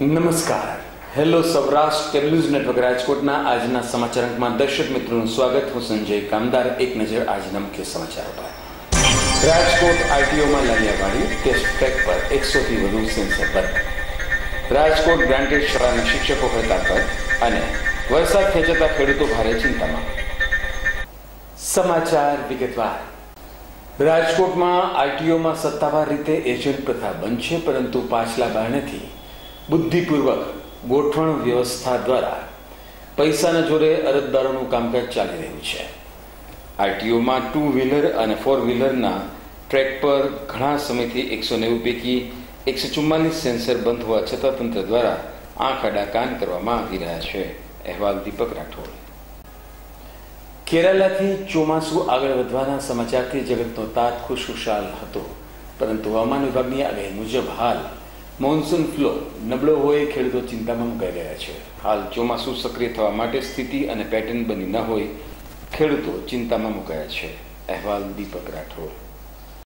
નમસ્કાર. Hello Saurashtra cable network રાજકોટના આજના સમાચાર અંકમાં દર્શક મિત્રોનું સ્વાગત. હું સંજય કામદાર. એક નજર આજના મુખ્ય સમાચારો પર. રાજકોટ આરટીઓમાં લાલિયાવાડી ટેસ્ટ ટ્રેક પર એકસોથી વધુ સેન્સર પર. રાજકોટ ગ્રાન્ટેડ શાળાના શિક્ષકો હતા પર. અને વરસાદ ખેંચાતા ખેડૂતો ભારે ચિંતામાં. સમાચાર વિગતવાર. રાજકોટમાં આરટીઓમાં સત્તાવાર રીતે એજન્ટ પ્રથા બનશે, પરંતુ પાછલા બારણેથી બુદ્ધિપૂર્વક ગોઠવણ વ્યવસ્થા દ્વારા પૈસાના જોરે અરજદારોનું કામકાજ ચાલી રહ્યું છે. આરટીઓમાં ટુ વ્હીલર અને ફોર વ્હીલરના ટ્રેક પર ઘણા સમયથી એકસો નેવું પૈકી એકસો ચુમ્માલીસ સેન્સર બંધ હોવા છતાં તંત્ર દ્વારા આંખ આડા કાન કરવામાં આવી રહ્યા છે. અહેવાલ દીપક રાઠોડ. કેરાલાથી ચોમાસું આગળ વધવાના સમાચારથી જગતનો તાત ખુશખુશાલ હતો. પરંતુ હવામાન વિભાગની આગાહી મુજબ હાલ મોન્સૂન ફ્લો નબળો હોય ખેડૂતો ચિંતામાં મુકાઈ રહ્યા છે. હાલ ચોમાસું સક્રિય થવા માટે સ્થિતિ અને પેટર્ન બની ન હોય, ખેડૂતો ચિંતામાં મુકાયા છે. અહેવાલ દીપક રાઠોડ.